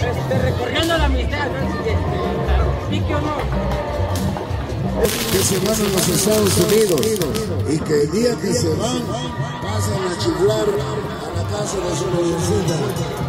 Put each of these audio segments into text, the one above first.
Este, recorriendo la amistad, este, pique o no. que se van a los Estados Unidos y que el día que se van pasan a chiflar a la casa de su universidad.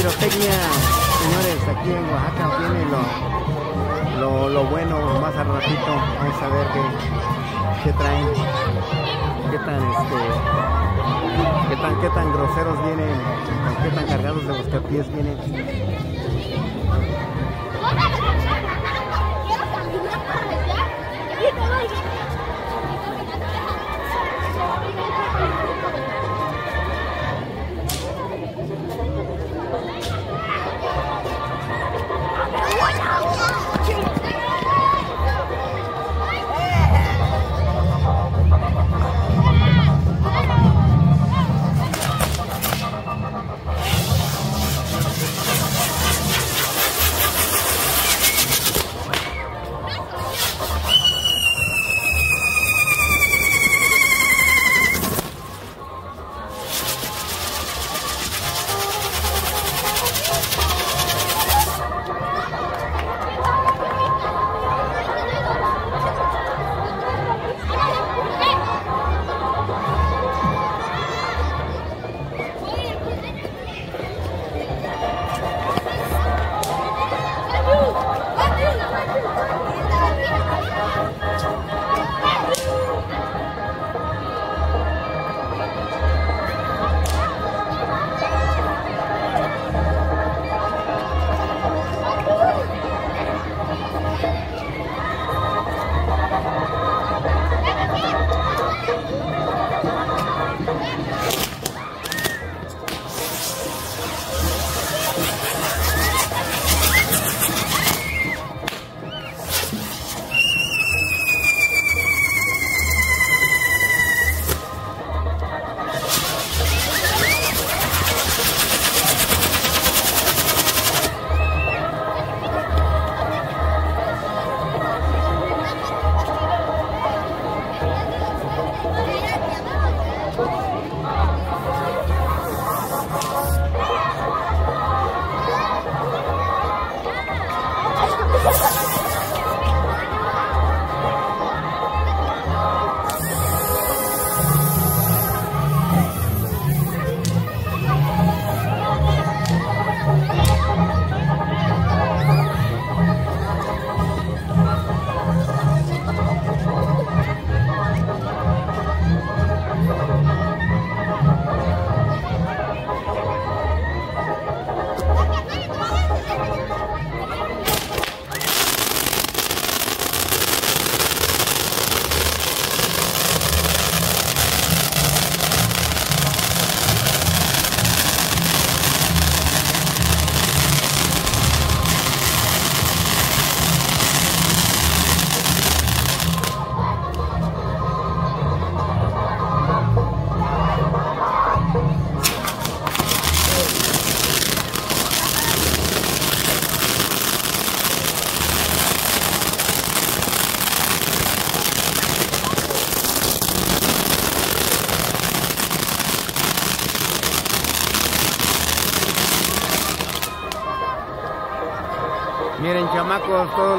pirotecnia, señores, aquí en Oaxaca viene lo, lo, lo bueno, más al ratito, vamos a ver qué, qué traen, qué tan, este, qué tan, qué tan groseros vienen, qué tan cargados de buscapiés vienen.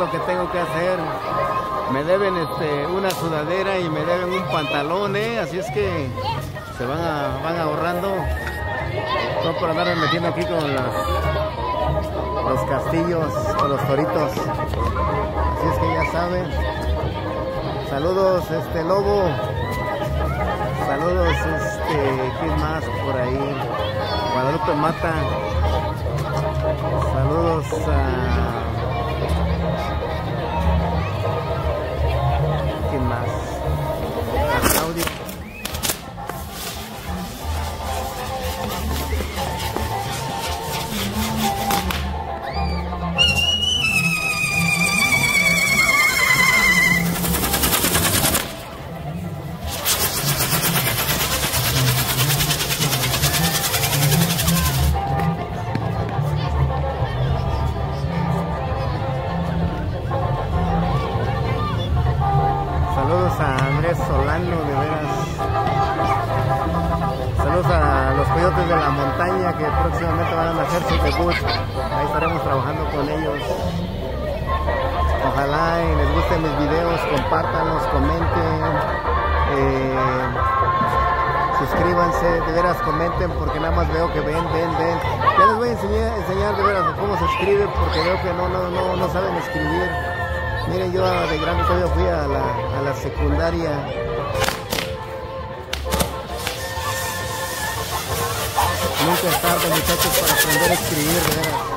Lo que tengo que hacer. Me deben este, una sudadera y me deben un pantalón, ¿eh? Así es que se van, a, van ahorrando. No por andar metiendo aquí con las, los castillos o los toritos. Así es que ya saben. Saludos, este lobo. Saludos, este, ¿quién más por ahí? Guadalupe Mata. Saludos a... de veras comenten porque nada más veo que ven, ven, ven. Ya les voy a enseñar, enseñar de veras cómo se escribe porque veo que no, no, no, no saben escribir. Miren, yo de grande todavía fui a la, a la secundaria. Nunca es tarde, muchachos, para aprender a escribir, de veras.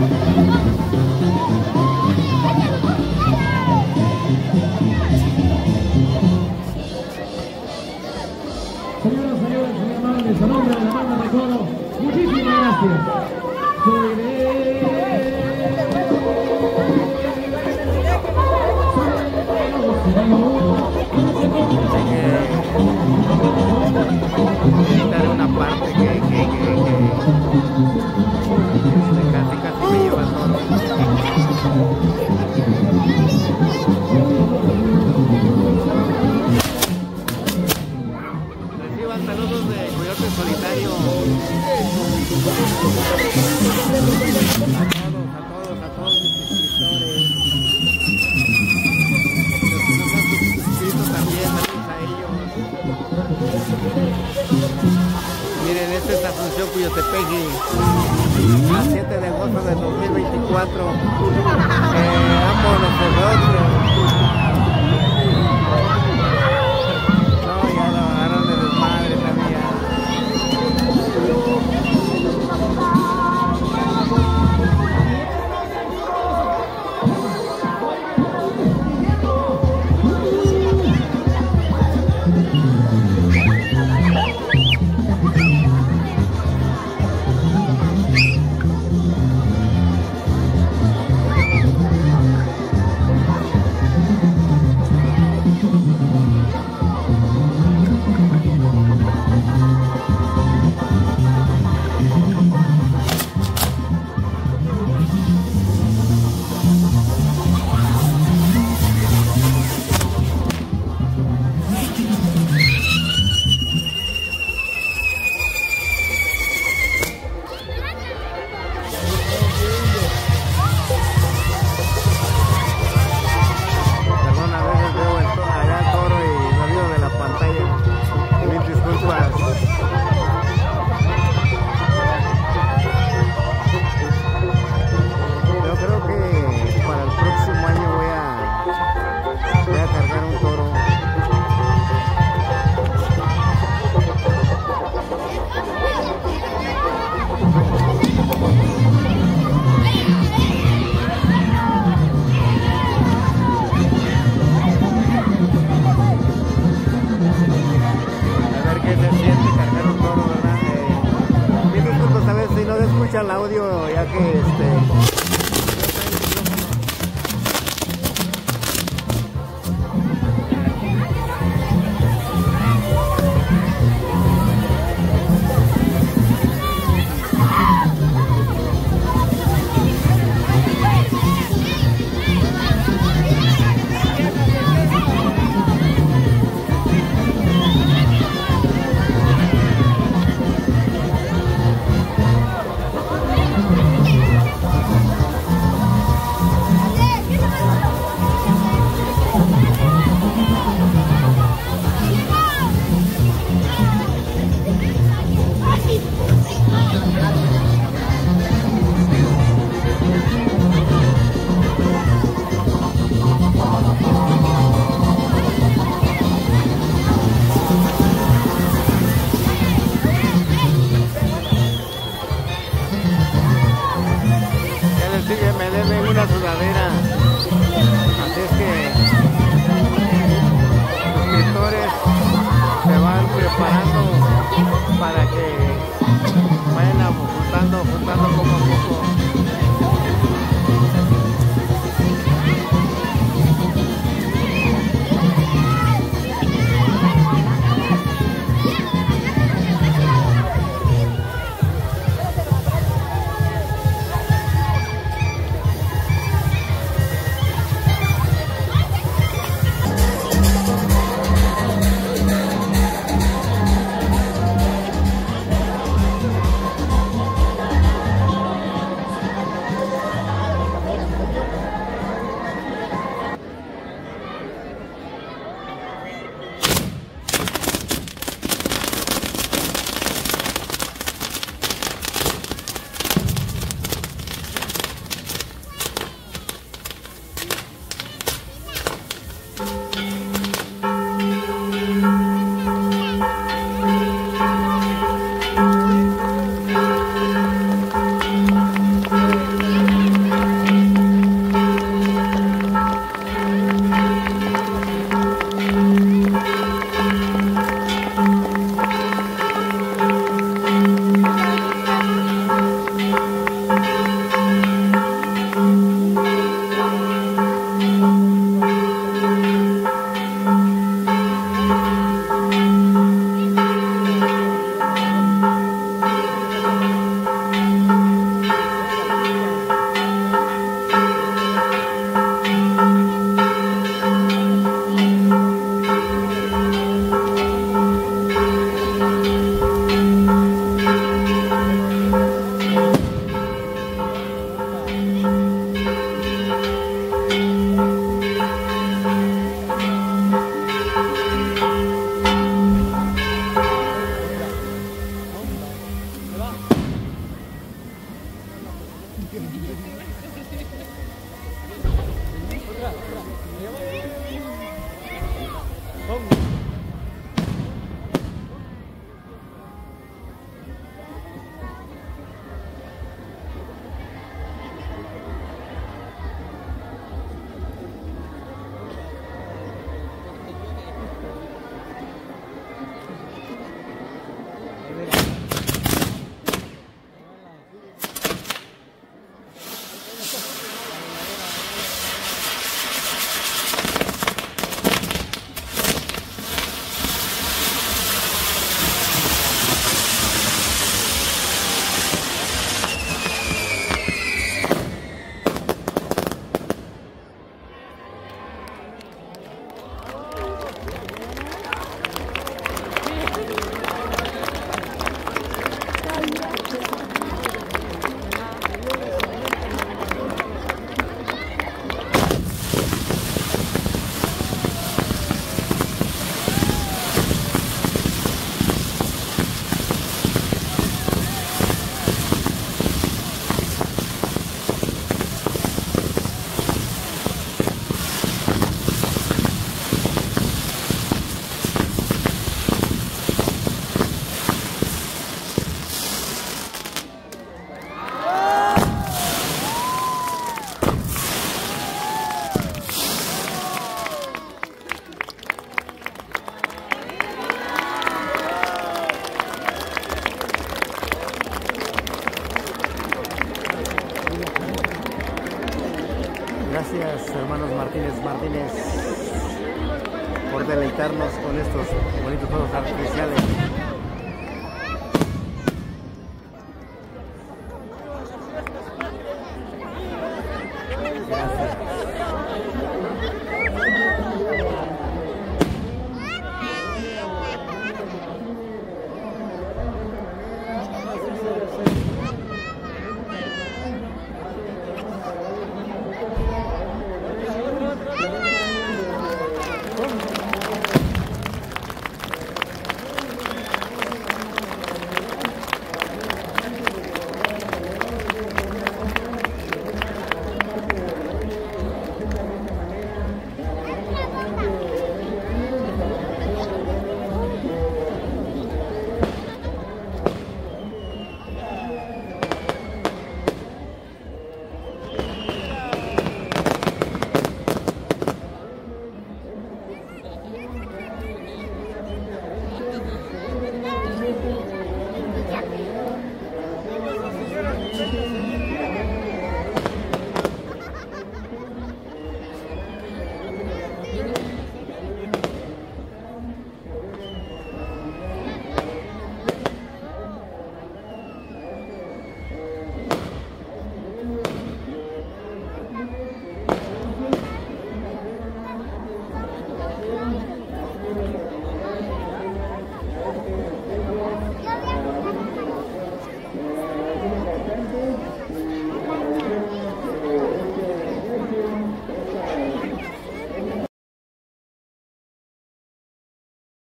Señoras, señores, muy amables, a nombre de la banda de coro, muchísimas gracias.